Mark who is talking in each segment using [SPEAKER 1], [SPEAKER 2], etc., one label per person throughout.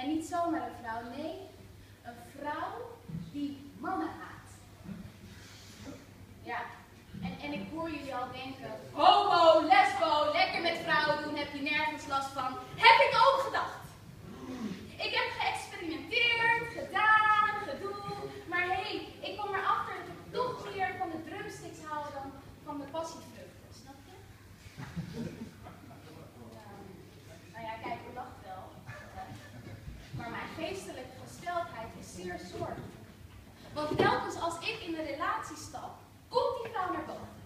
[SPEAKER 1] En niet zomaar een vrouw, nee, een vrouw die mannen haat. Ja, en, en ik hoor jullie al denken, homo, lesbo, lekker met vrouwen doen, heb je nergens last van. Heb ik ook gedacht. Ik heb geëxperimenteerd, gedaan, gedoe, maar hé, hey, ik kwam erachter dat ik toch meer van de drumsticks hou dan van de passievruchten, snap je? nou ja, kijk, u lacht wel. Maar mijn geestelijke gesteldheid is zeer zorgelijk. Want telkens als ik in een relatie stap, komt die vrouw naar boven.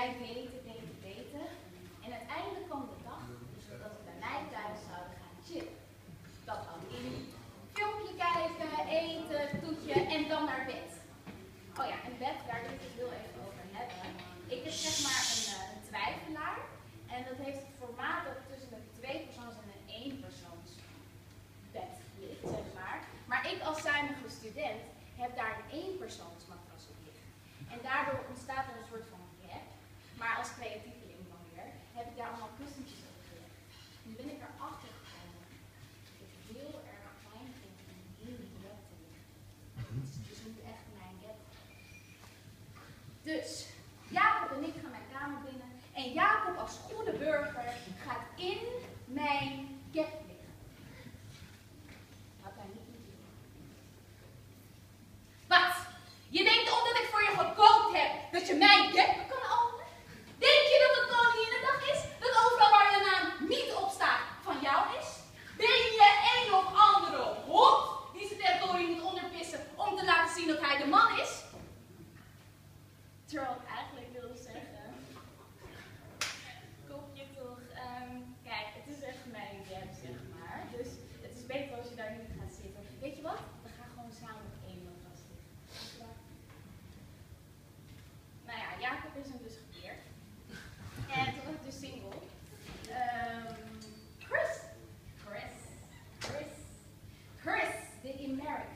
[SPEAKER 1] Wij weten, weten, weten. En uiteindelijk kwam de dag dat we bij mij thuis zouden gaan chillen. Dat houdt in filmpje kijken, eten, toetje en dan naar bed. Oh ja, en bed, daar wil ik het heel even over hebben. Ik ben zeg maar een, uh, een twijfelaar. En dat heeft het formaat dat tussen de twee persoons en een één persoons bed ligt, zeg maar. Maar ik als zuinige student heb daar een éénpersoonsmatras op liggen. En daardoor ontstaat er een soort van. Maar als creatieveling dan weer, heb ik daar allemaal kussentjes op gelegd. Nu ben ik erachter gekomen dat ik heel erg fijn vind om in die gap te liggen. Het is dus niet echt mijn gap. Dus, Jacob en ik gaan mijn kamer binnen. En Jacob als goede burger gaat in mijn gap liggen. Had hij niet moeten doen. Wat? Je denkt omdat ik voor je gekookt heb, dat je mijn gap kan openen? Denk je dat het Koninginnedag is? Dat overal waar je naam niet op staat van jou is? Ben je een of andere hond die zijn territorium moet onderpissen om te laten zien dat hij de man is? Terwijl ik eigenlijk wilde zeggen, kopje toch, um, kijk, het is echt mijn gap, zeg maar. Dus het is beter als je daar niet gaat zitten. Weet je wat? We gaan gewoon samen op één matras liggen. Nou ja, Jacob is hem dus gekeerd. En toen was ik dus single. Um, Chris. Chris. Chris. Chris, the American.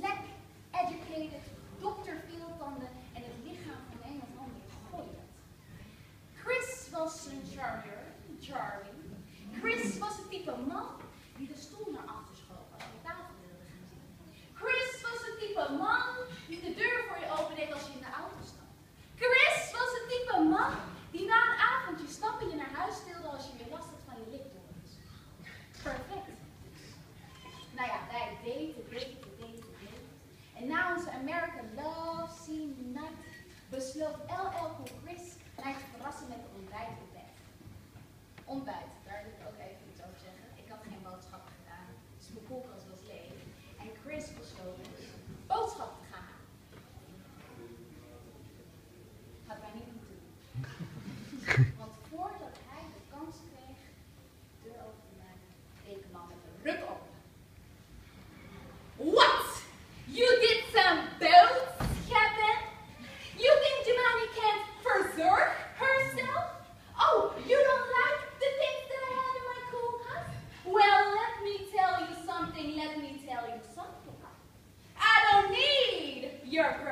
[SPEAKER 1] Black, educated, dokter veeltanden en het lichaam van een of andere gooiert. Chris was een Chris was het type man die de stoel naar achter schoof als de tafel wilde gaan zitten. Chris was het type man combat. Europe